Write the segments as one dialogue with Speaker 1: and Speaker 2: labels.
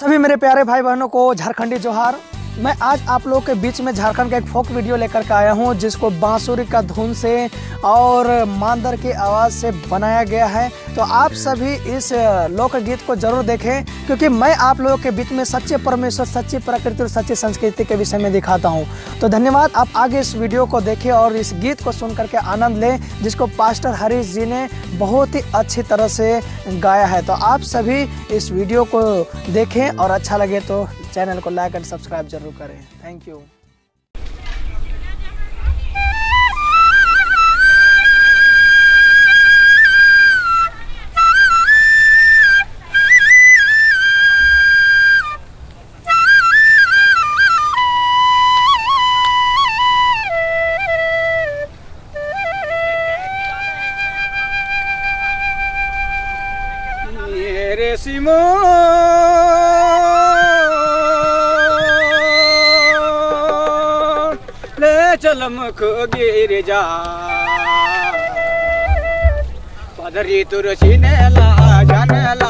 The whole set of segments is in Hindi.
Speaker 1: सभी मेरे प्यारे भाई बहनों को झारखंडी जोहार मैं आज आप लोगों के बीच में झारखंड का एक फोक वीडियो लेकर के आया हूँ, जिसको बांसुरी का धुन से और मांदर की आवाज़ से बनाया गया है। तो आप सभी इस लोकगीत को ज़रूर देखें, क्योंकि मैं आप लोगों के बीच में सच्चे परमेश्वर, सच्ची प्रकृति और सच्ची संस्कृति के विषय में दिखाता हूँ। तो धन्यवाद, आप आगे इस वीडियो को देखें और इस गीत को सुन करके आनंद लें, जिसको पास्टर हरीश जी ने बहुत ही अच्छी तरह से गाया है। तो आप सभी इस वीडियो को देखें और अच्छा लगे तो चैनल को लाइक एंड सब्सक्राइब ज़रूर करें। थैंक यू
Speaker 2: मेरे ले चल मुख गिर जा। पदरी तुरसी ने ला जानेला सुर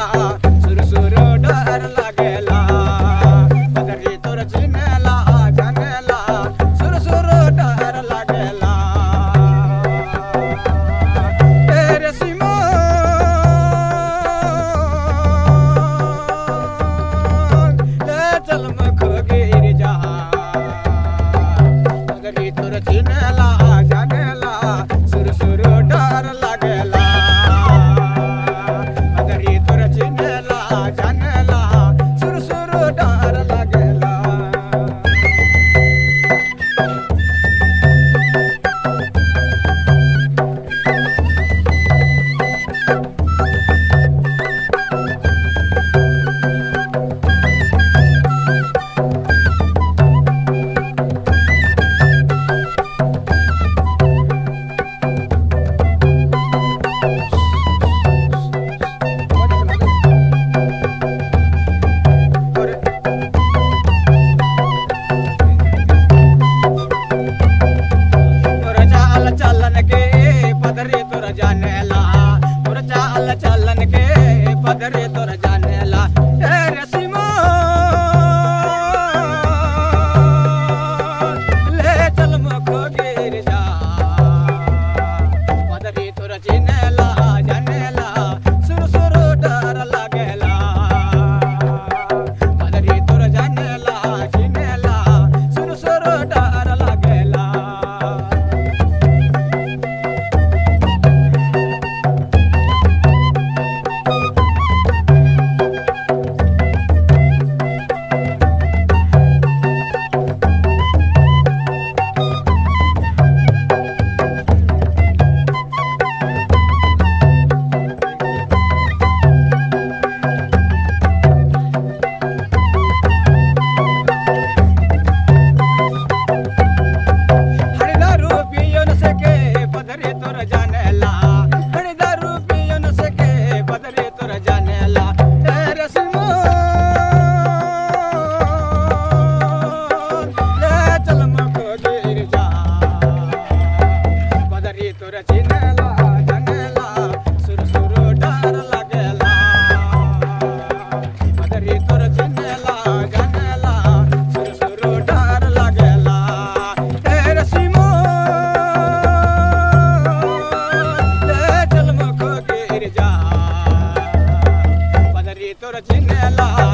Speaker 2: और जिन्हें ला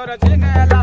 Speaker 2: तोर जिने